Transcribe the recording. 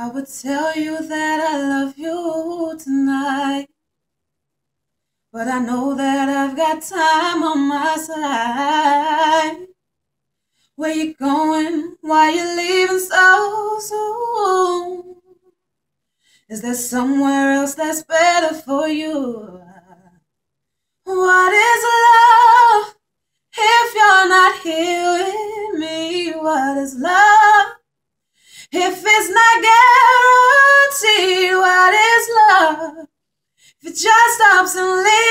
I would tell you that I love you tonight. But I know that I've got time on my side. Where you going? Why you leaving so soon? Is there somewhere else that's better for you? What is love if you're not here with me? What is love if if it just stops and leaves?